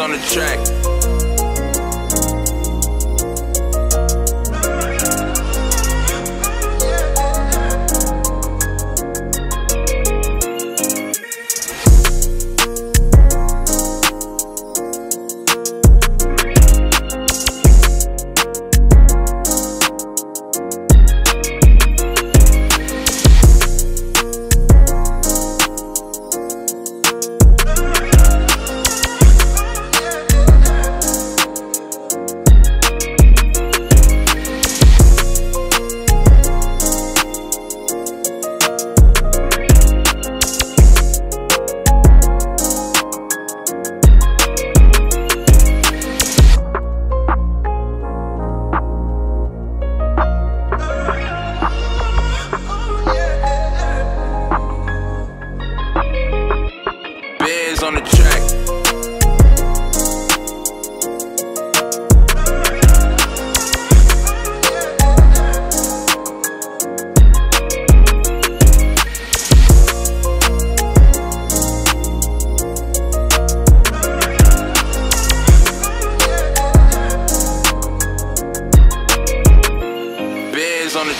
on the track.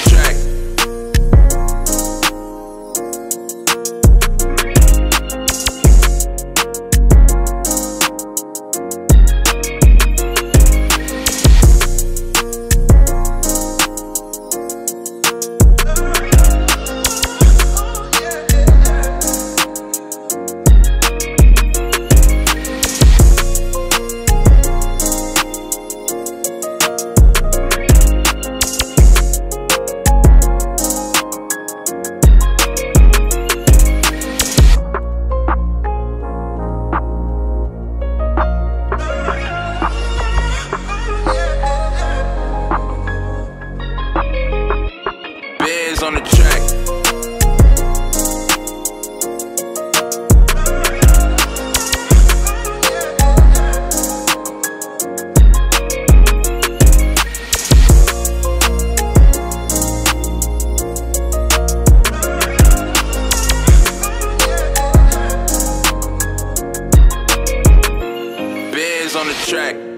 Track. On the track.